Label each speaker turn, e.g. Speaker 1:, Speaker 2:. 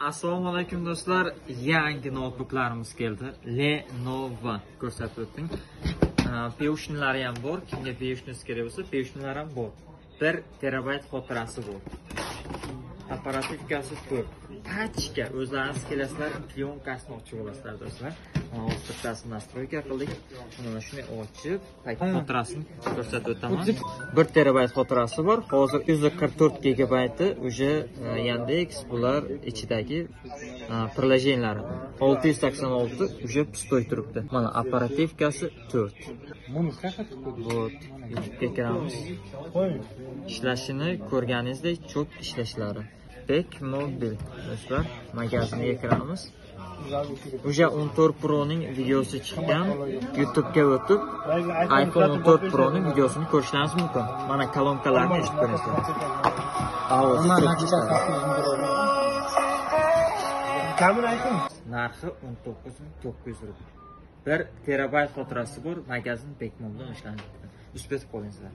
Speaker 1: assalomu alaykum do'stlar. Yangi noutbuklarimiz keldi. Lenovo ko'rsatib o'tding. Peushniylari ham bor. Kimga peushnisi kerak bo'lsa peushnilari ham bor. Bir terabayt xotirasi bor. Operativkasi to'rt tachka o'zlaringiz kelasizlar plyonkasini ochib olasizlar do'stlar hozir bittasini настройка qildik mana shuni ochib xotirasini ko'rsatib o'taman. Bir terabayt xotirasi bor. Hozir yuz qirq to'rt gigabayti уже yandex bular ichidagi приложениялari. olti yuz sakson olti уже pustoy turibdi. Mana operativkasi to'rt.
Speaker 2: Бонус qanaqa
Speaker 1: вот youtubega kiramiz ishlashini ko'rganingizdek cho'p ishlashlari bek mobil do'stlar magaziniga kiramiz уже 14 proning videosi chiqqan youtubega o'tib iphone 14 proning videosini ko'rishlaringiz mumkin. Mana kolonkalarni eshitib
Speaker 2: ayting.
Speaker 1: narxi 19900 rubl. 1 terabayt xotirasi bor magazin bekmondan ishlanadi uspet qolingizlar